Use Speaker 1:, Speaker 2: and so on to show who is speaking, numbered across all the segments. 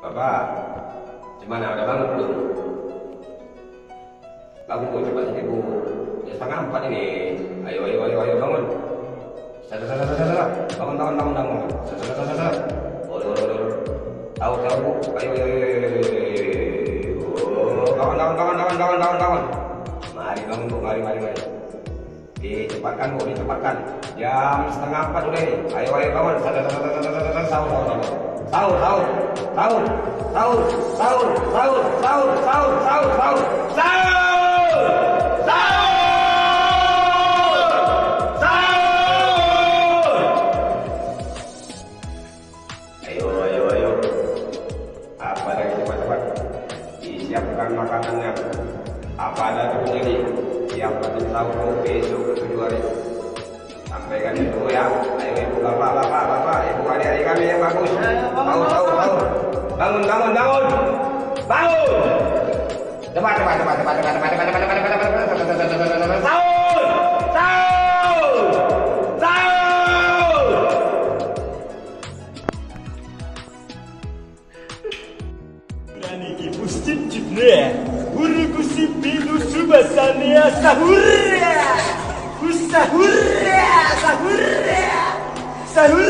Speaker 1: Bapak, gimana? Udah bangun belum? Bangun cepat ini bu. Ya setengah empat ini. Ayo, ayo, ayo, ayo bangun. Sada, sada, sada, sada. Bangun, bangun, bangun, bangun. Sada, sada, sada, sada. Oleh, oleh, oleh. Tahu, tahu bu. Ayo, ayo, ayo, ayo, ayo. Oh, kawan, kawan, kawan, kawan, kawan, kawan, kawan. Mari bangun bu, mari, mari, mari. Dicepatkan bu, dicepatkan. Jam setengah empat udah ini. Ayo, ayo bangun. Sada, sada, sada, sada, sada. Sahur, sahur, sahur. Sahur, sahur, sahur, sahur, sahur, sahur, sahur, sahur, sahur, sahur, sahur. Ayo, ayo, ayo. Apa lagi cepat-cepat? Disiapkan makanannya. Apa ada tepung ini? Siap nanti tahu besok ke tujuh hari. Sampaikan itu ya. Ayo ibu bapak, bapak, bapak, ibu adik-adik kami yang bagus. Tahu, tahu, tahu. Bangun, bangun, bangun. Bangun. Cepat, cepat, cepat, cepat, cepat, cepat, cepat, cepat, cepat, cepat, cepat, cepat, cepat, cepat, cepat, cepat, Sahur! Sahur! Sahur!
Speaker 2: Berani ki pustit cipne Uru kusipidu subasania sahurra Usahurra Sahurra Sahurra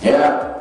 Speaker 3: Yeah.